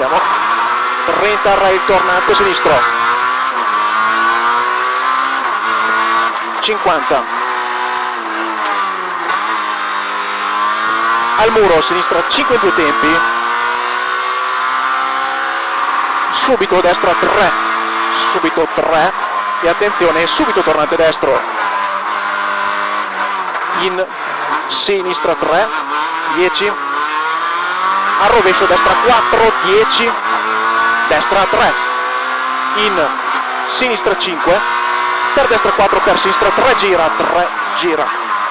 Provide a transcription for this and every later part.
2, 1, andiamo, 30 rail tornante sinistro, 50, al muro sinistra 5 in due tempi, subito destra 3, subito 3 e attenzione subito tornante destro, in sinistra 3, 10, al rovescio destra 4, 10, destra 3, in sinistra 5, per destra 4, per sinistra 3, gira, 3, gira,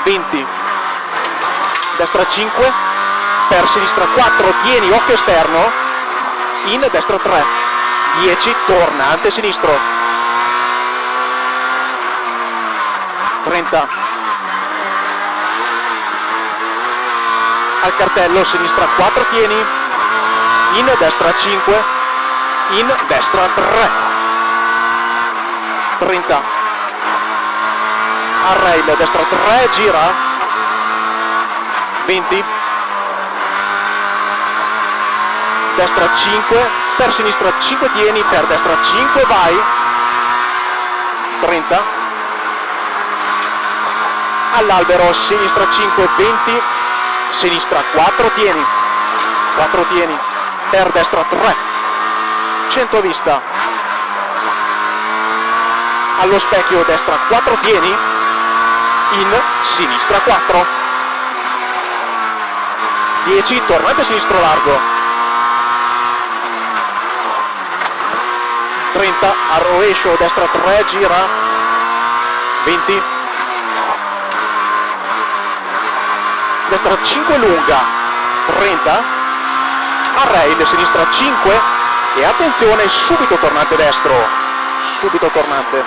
20, destra 5, per sinistra 4, tieni, occhio esterno, in destra 3, 10, tornante sinistro, 30, al cartello sinistra 4 tieni. In destra 5 in destra 3 30 al rail destra 3 gira. 20 destra 5 per sinistra 5 tieni. Per destra 5 vai. 30 all'albero sinistra 5 20 sinistra 4 tieni 4 tieni per destra 3 100 vista allo specchio destra 4 tieni in sinistra 4 10 tornante sinistro largo. 30 a rovescio destra 3 gira. 20 destra 5 lunga 30 a rail sinistra 5 e attenzione subito tornante destro subito tornante.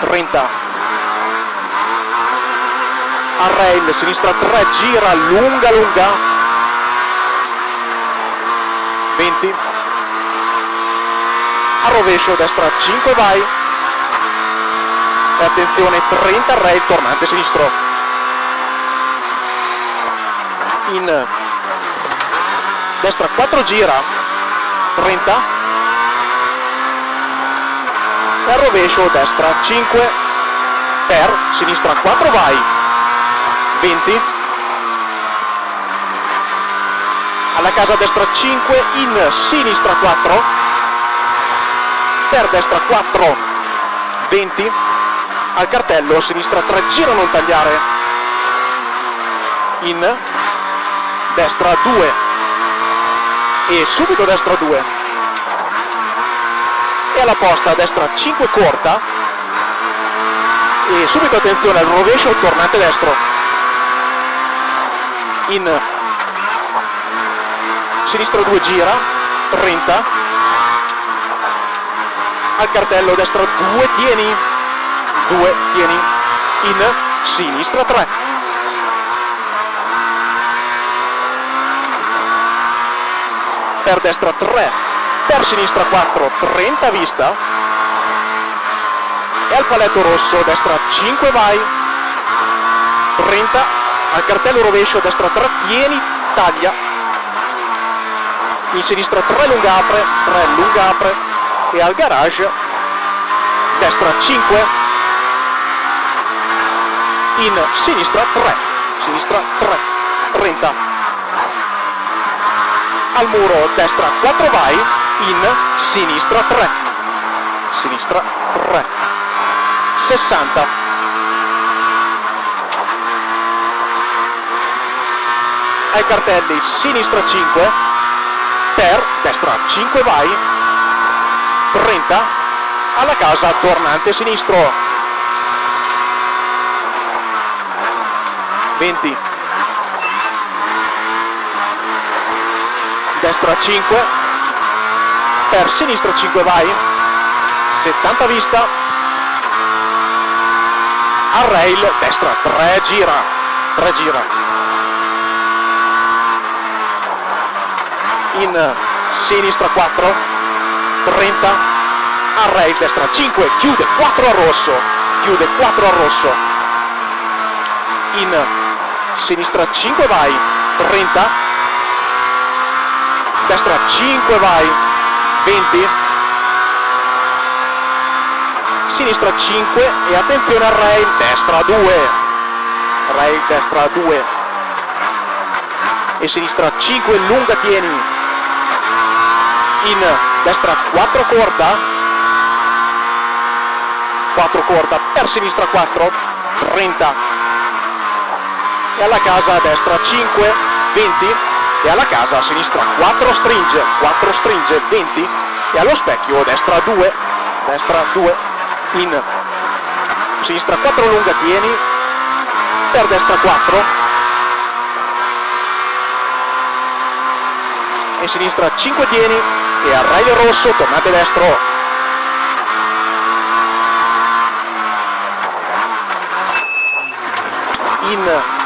30 a rail sinistra 3 gira lunga lunga. 20 a rovescio destra 5 vai e attenzione 30 rail tornante sinistro. In destra 4 gira. 30 e rovescio destra 5 per sinistra 4 vai. 20 alla casa destra 5 in sinistra 4 per destra 4 20 al cartello sinistra 3 gira non tagliare. In destra 2 e subito destra 2 e alla posta destra 5 corta. E subito attenzione al rovescio tornante destro. In sinistra 2 gira 30 al cartello destra 2 tieni 2 tieni. In sinistra 3 per destra 3 per sinistra 4 30 vista. E al paletto rosso destra 5 vai. 30 al cartello rovescio destra 3 tieni taglia. In sinistra 3 lunga apre. 3 lunga apre. E al garage destra 5 in sinistra 3 sinistra 3 30 al muro destra 4 vai. In sinistra 3 sinistra 3 60 ai cartelli sinistra 5 per destra 5 vai. 30 alla casa tornante sinistro 20 destra 5 per sinistra 5 vai. 70 vista. Al rail destra 3 gira. 3 gira. In sinistra 4 30 al rail destra 5 chiude 4 a rosso. Chiude 4 a rosso. In sinistra 5 vai 30 destra 5 vai 20 sinistra 5 e attenzione al rail destra 2 rail destra 2 e sinistra 5 lunga tieni. In destra 4 corta. 4 corta. Per sinistra 4 30 e alla casa a destra 5 20 e alla casa a sinistra 4 stringe 4 stringe 20 e allo specchio destra 2 destra 2 in. Sinistra 4 lunga tieni per destra 4 e sinistra 5 tieni e a rail rosso tornate destro. In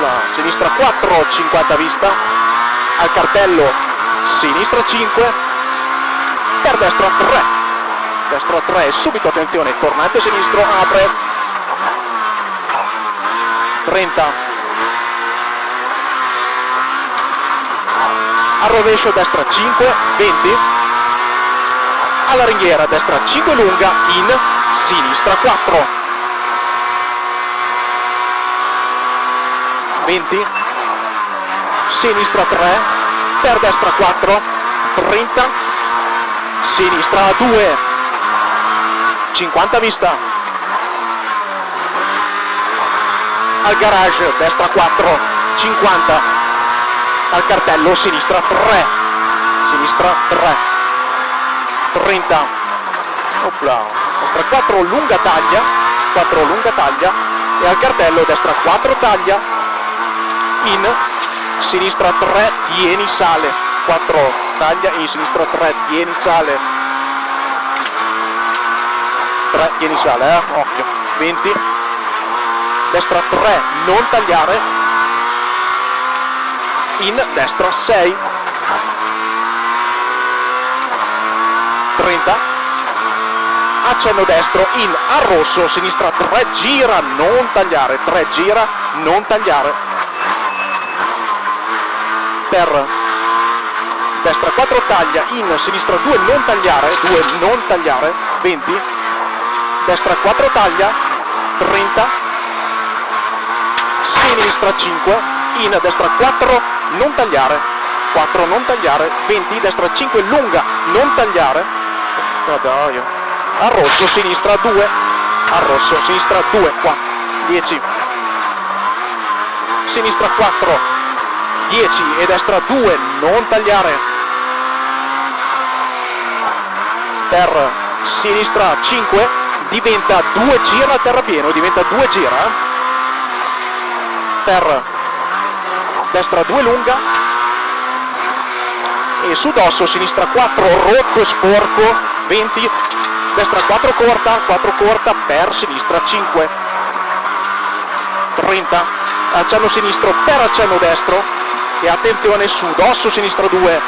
la sinistra 4 50 vista. Al cartello sinistra 5 per destra 3 destra 3 subito attenzione tornante sinistro apre. 30 al rovescio destra 5 20 alla ringhiera destra 5 lunga in sinistra 4 20 sinistra 3 per destra 4 30 sinistra 2 50 vista. Al garage destra 4 50 al cartello sinistra 3 sinistra 3 30 Opla. destra 4 lunga taglia. 4 lunga taglia. E al cartello destra 4 taglia in sinistra 3 tieni sale. 4 taglia in sinistra 3 tieni sale. 3 tieni sale eh? occhio. 20 destra 3 non tagliare. In destra 6 30 accenno destro in a rosso sinistra 3 gira non tagliare. 3 gira non tagliare per destra 4 taglia in sinistra 2 non tagliare 2 non tagliare 20 destra 4 taglia 30 sinistra 5 in destra 4 non tagliare 4 non tagliare 20 destra 5 lunga non tagliare. A rosso sinistra 2 a rosso sinistra 2 qua 10 sinistra 4 10 e destra 2 non tagliare. Per sinistra 5 diventa 2 gira a terrapieno diventa 2 gira. Per destra 2 lunga. E su dosso sinistra 4 rotto e sporco 20 destra 4 corta 4 corta per sinistra 5 30 accenno sinistro per accenno destro e attenzione su dosso sinistra 2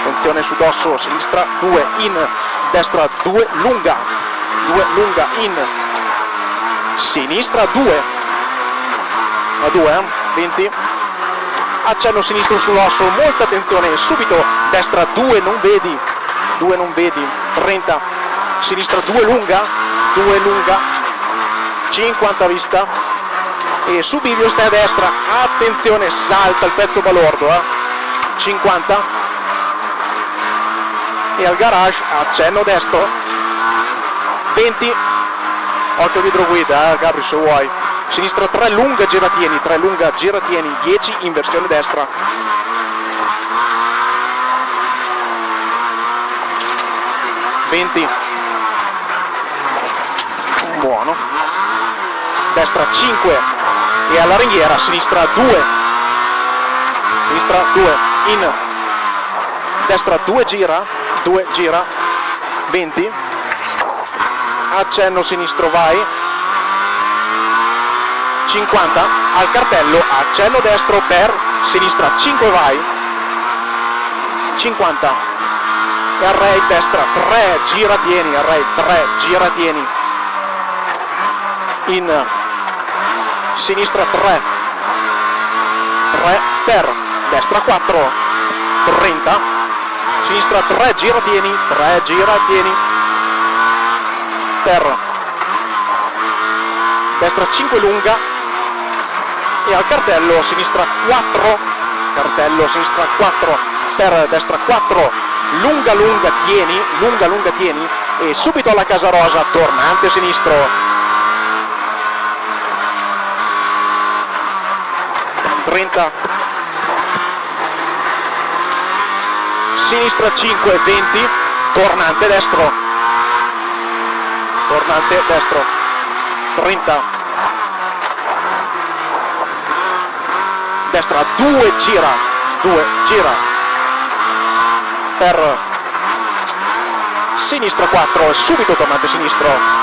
attenzione su dosso sinistra 2 in destra 2 lunga 2 lunga in sinistra 2 a 2 20 accenno sinistro sull'osso molta attenzione subito destra 2 non vedi 2 non vedi 30 sinistra 2 lunga 2 lunga 50 vista e su bivio stai a destra. Attenzione salta il pezzo balordo eh. 50 e al garage accenno destro. 20 occhio idroguida eh, Gabri se vuoi. Sinistra 3 lunga giratieni 3 lunga giratieni 10 in versione destra. Buono. Destra 5 e alla ringhiera sinistra 2 sinistra 2 in destra 2 gira 2 gira 20 accenno sinistro vai. 50 al cartello accenno destro per sinistra 5 vai. 50 e array destra 3 gira tieni array 3 gira tieni. In sinistra 3 3 per destra 4 30 sinistra 3 gira tieni. 3 gira tieni. Per. Destra 5 lunga. E al cartello sinistra 4 cartello sinistra 4 per destra 4 lunga lunga tieni. Lunga lunga tieni. E subito alla casa rosa tornante sinistro 30 sinistra 5 20 tornante destro. Tornante destro. 30 destra 2 gira. 2 gira. Per sinistra 4 subito tornante sinistro